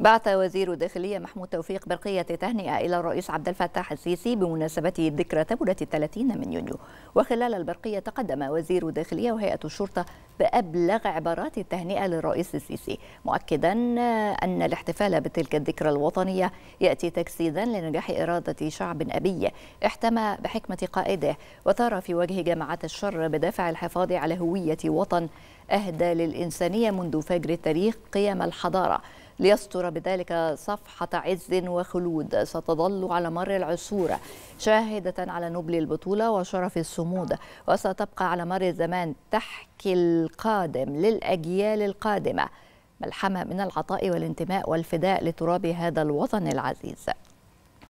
بعث وزير الداخلية محمود توفيق برقية تهنئة إلى الرئيس عبد الفتاح السيسي بمناسبة ذكرى تبلة الثلاثين من يونيو. وخلال البرقية تقدم وزير الداخلية وهيئة الشرطة بأبلغ عبارات التهنئة للرئيس السيسي مؤكدا أن الاحتفال بتلك الذكرى الوطنية يأتي تجسيدا لنجاح إرادة شعب أبي احتمى بحكمة قائده وثار في وجه جماعات الشر بدافع الحفاظ على هوية وطن أهدى للإنسانية منذ فجر التاريخ قيم الحضارة. ليستر بذلك صفحة عز وخلود. ستظل على مر العصور شاهدة على نبل البطولة وشرف الصمود وستبقى على مر الزمان تحكي القادم للأجيال القادمة. ملحمة من العطاء والانتماء والفداء لتراب هذا الوطن العزيز.